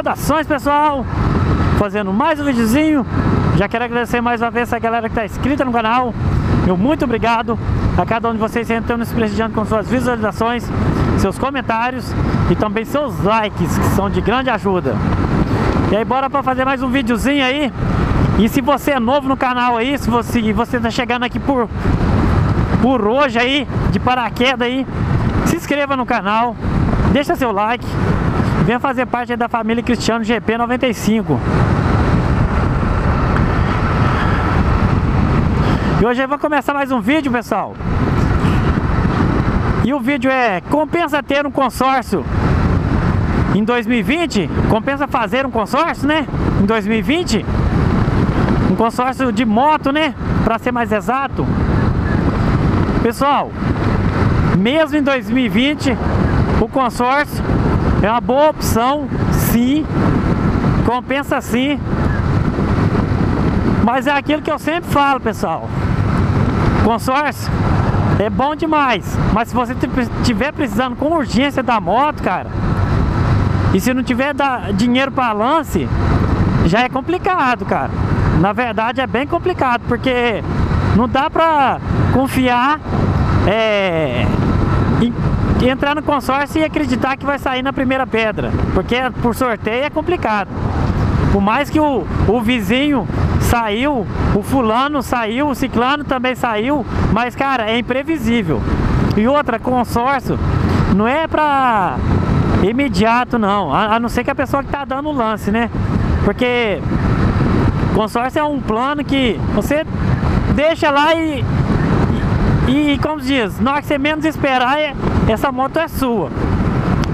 Saudações pessoal, fazendo mais um videozinho. Já quero agradecer mais uma vez essa galera que está inscrita no canal. Meu muito obrigado a cada um de vocês que estão nos prestigiando com suas visualizações Seus comentários e também seus likes que são de grande ajuda. E aí bora para fazer mais um videozinho aí. E se você é novo no canal aí, se você, você está chegando aqui por, por hoje aí, de paraquedas aí Se inscreva no canal, deixa seu like Venha fazer parte da família Cristiano GP 95 E hoje eu vou começar mais um vídeo, pessoal E o vídeo é Compensa ter um consórcio em 2020? Compensa fazer um consórcio, né? Em 2020 Um consórcio de moto, né? Para ser mais exato Pessoal Mesmo em 2020 O consórcio é uma boa opção, sim. Compensa sim. Mas é aquilo que eu sempre falo, pessoal. Consórcio é bom demais. Mas se você tiver precisando com urgência da moto, cara, e se não tiver dinheiro para lance, já é complicado, cara. Na verdade é bem complicado, porque não dá pra confiar é, entrar no consórcio e acreditar que vai sair na primeira pedra, porque por sorteio é complicado. Por mais que o, o vizinho saiu, o fulano saiu, o ciclano também saiu, mas cara, é imprevisível. E outra, consórcio não é pra imediato não, a, a não ser que a pessoa que tá dando o lance, né? Porque consórcio é um plano que você deixa lá e, e, e como diz, na hora que você menos esperar, é, essa moto é sua.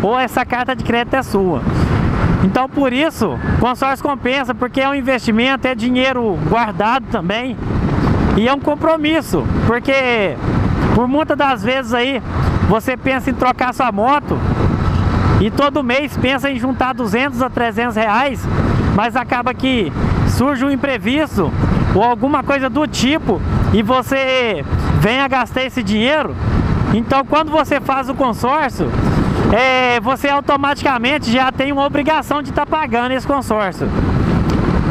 Ou essa carta de crédito é sua. Então por isso, consórcio compensa, porque é um investimento, é dinheiro guardado também. E é um compromisso, porque por muitas das vezes aí você pensa em trocar sua moto e todo mês pensa em juntar 200 a 300 reais, mas acaba que surge um imprevisto ou alguma coisa do tipo e você vem a gastar esse dinheiro então quando você faz o consórcio, é, você automaticamente já tem uma obrigação de estar tá pagando esse consórcio.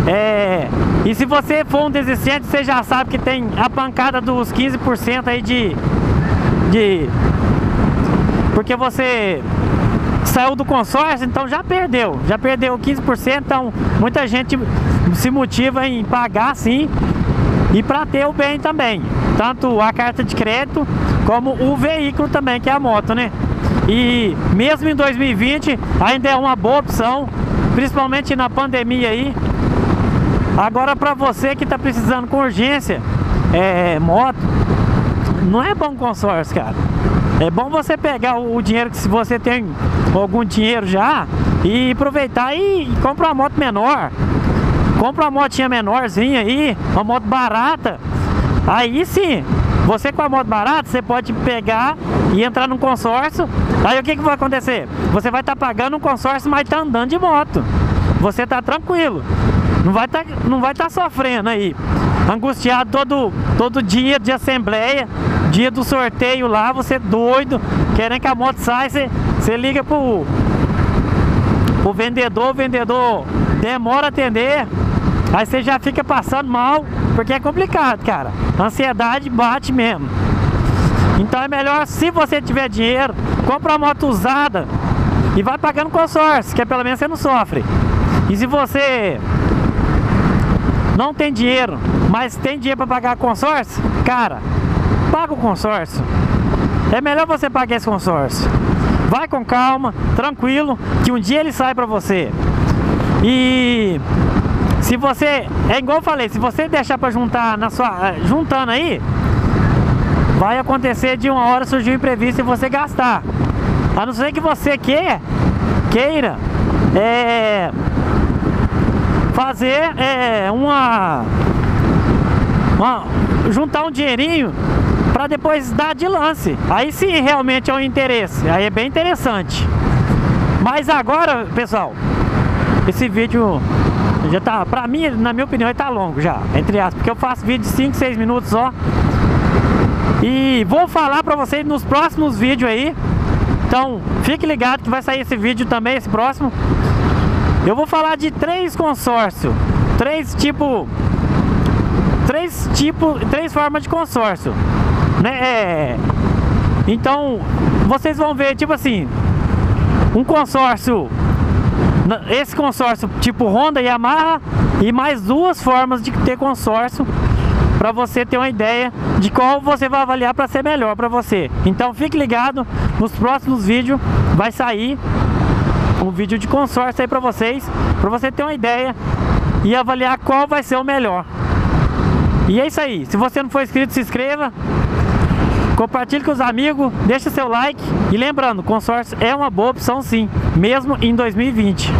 É, e se você for um desistente, você já sabe que tem a pancada dos 15% aí de, de. Porque você saiu do consórcio, então já perdeu. Já perdeu 15%, então muita gente se motiva em pagar sim e para ter o bem também. Tanto a carta de crédito como o veículo também, que é a moto, né? E mesmo em 2020 ainda é uma boa opção, principalmente na pandemia aí. Agora para você que está precisando com urgência, é, moto, não é bom consórcio, cara. É bom você pegar o dinheiro que se você tem algum dinheiro já e aproveitar e, e comprar uma moto menor. Compra uma motinha menorzinha aí, uma moto barata. Aí sim, você com a moto barata, você pode pegar e entrar num consórcio. Aí o que, que vai acontecer? Você vai estar tá pagando um consórcio, mas tá andando de moto. Você tá tranquilo. Não vai tá, não vai estar tá sofrendo aí. Angustiado todo, todo dia de assembleia, dia do sorteio lá, você doido, querendo que a moto saia, você, você liga pro, pro vendedor, o vendedor demora a atender. Aí você já fica passando mal, porque é complicado, cara. Ansiedade bate mesmo. Então é melhor, se você tiver dinheiro, compra uma moto usada e vai pagando consórcio, que é pelo menos você não sofre. E se você não tem dinheiro, mas tem dinheiro para pagar consórcio, cara, paga o consórcio. É melhor você pagar esse consórcio. Vai com calma, tranquilo, que um dia ele sai para você. E se você, é igual eu falei, se você deixar para juntar na sua, eh, juntando aí, vai acontecer de uma hora surgir um imprevisto e você gastar. A não ser que você quer, queira é, fazer é, uma, uma, juntar um dinheirinho para depois dar de lance. Aí sim realmente é um interesse, aí é bem interessante. Mas agora, pessoal, esse vídeo já tá, pra mim, na minha opinião, ele tá longo já, entre aspas, porque eu faço vídeo de 5, 6 minutos só. E vou falar pra vocês nos próximos vídeos aí. Então, fique ligado que vai sair esse vídeo também, esse próximo. Eu vou falar de três consórcios, três tipo, três tipo, três formas de consórcio, né? É, então vocês vão ver tipo assim, um consórcio, esse consórcio tipo Honda e Yamaha e mais duas formas de ter consórcio para você ter uma ideia de qual você vai avaliar para ser melhor para você. Então fique ligado, nos próximos vídeos vai sair um vídeo de consórcio aí para vocês, para você ter uma ideia e avaliar qual vai ser o melhor. E é isso aí. Se você não for inscrito, se inscreva. Compartilhe com os amigos, deixa seu like e lembrando, consórcio é uma boa opção sim, mesmo em 2020.